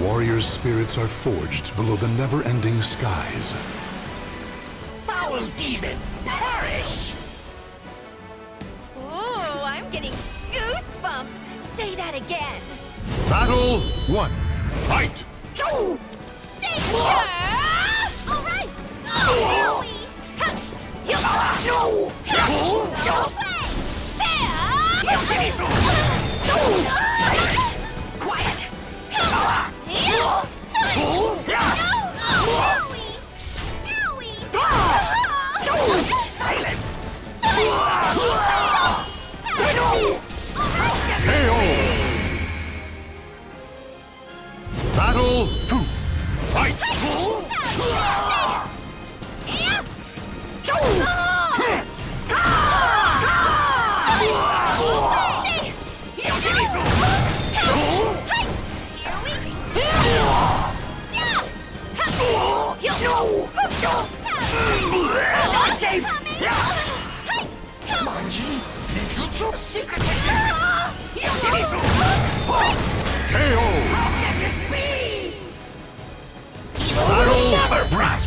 Warriors' spirits are forged below the never-ending skies. Foul demon, perish! Ooh, I'm getting goosebumps. Say that again. Battle one. Fight! Choo! Danger! All right. Oh, Owie. Ha. You- No! No way. There. Yoshimitsu! Battle two. Fight! No! No! Escape! Manji, Ninjutsu, secret technique! Yoshimizu!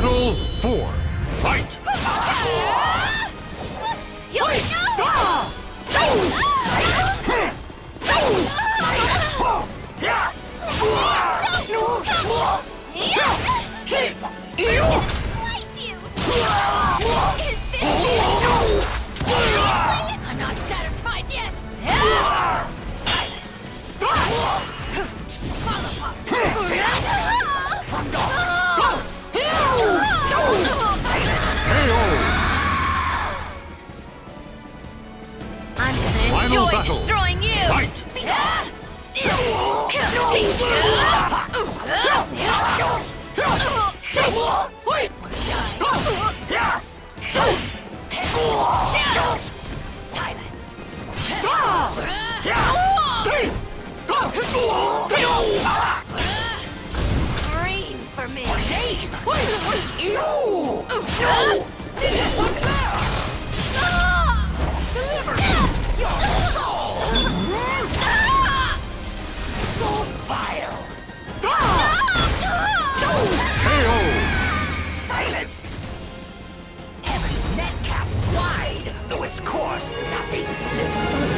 Battle four. Fight! I'm Scream for me. So though its course nothing slips through.